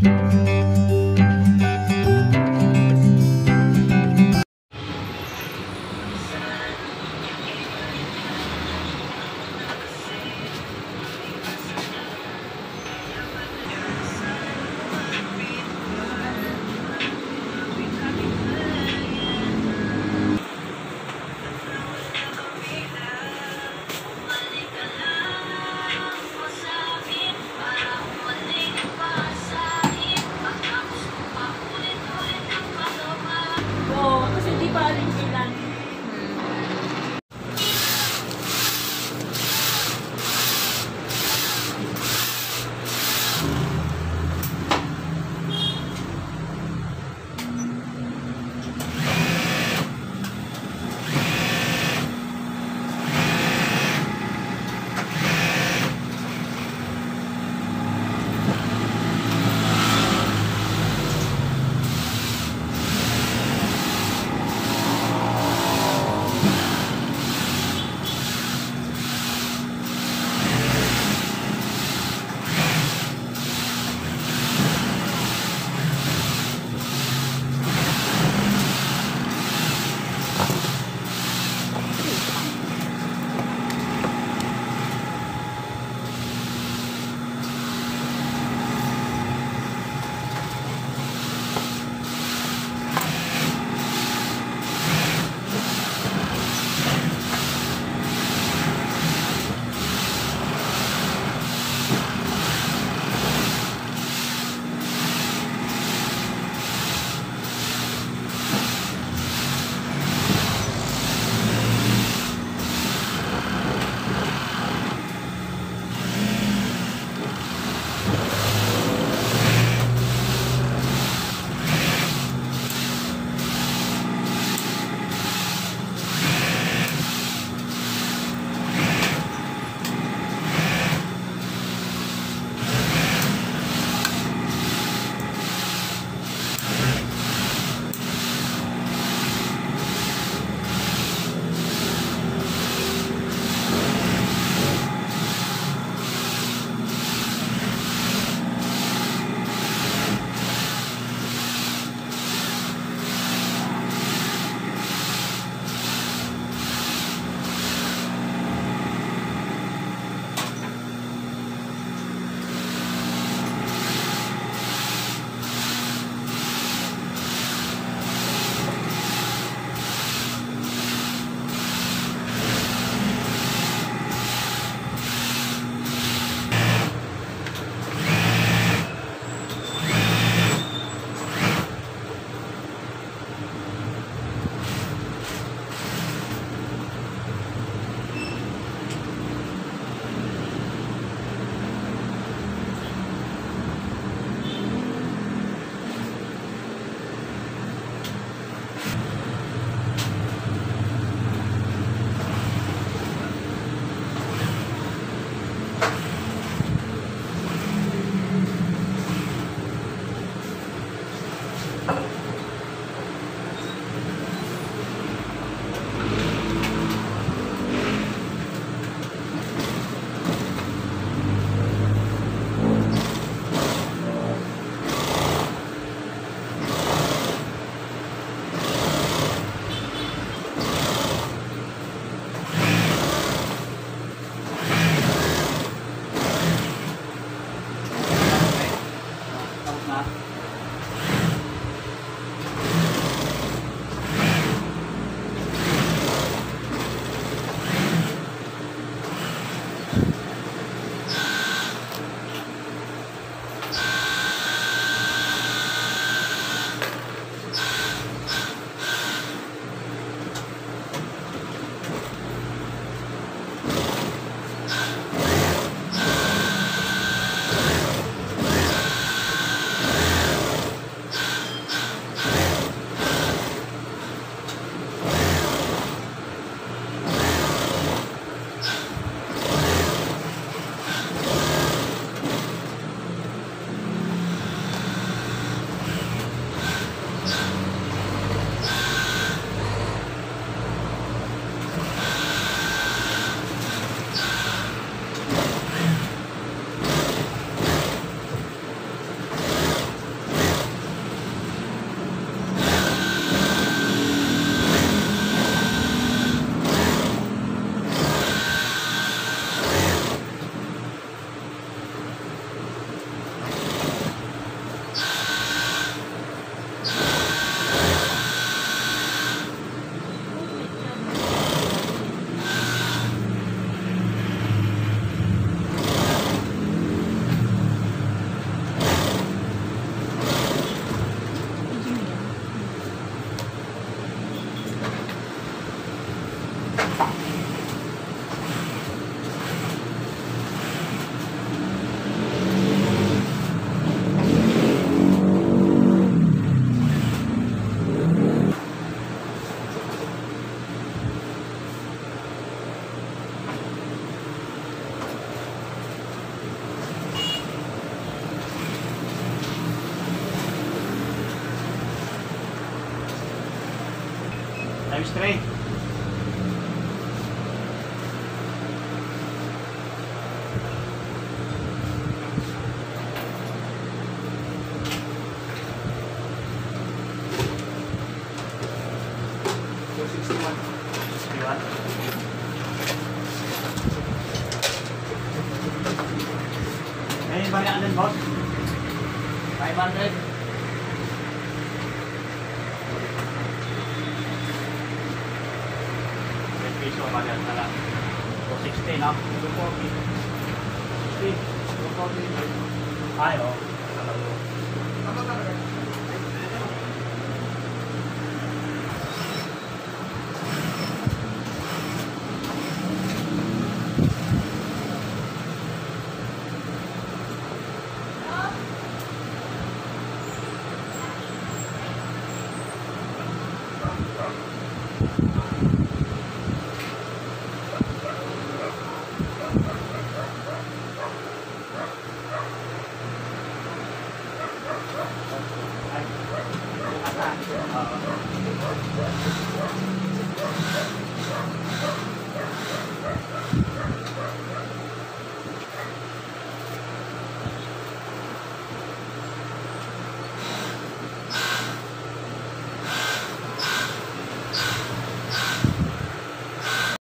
Música Times 3. So, 61. 61. Ngayon ba yan boss? 500. しいな。はいよ。Right.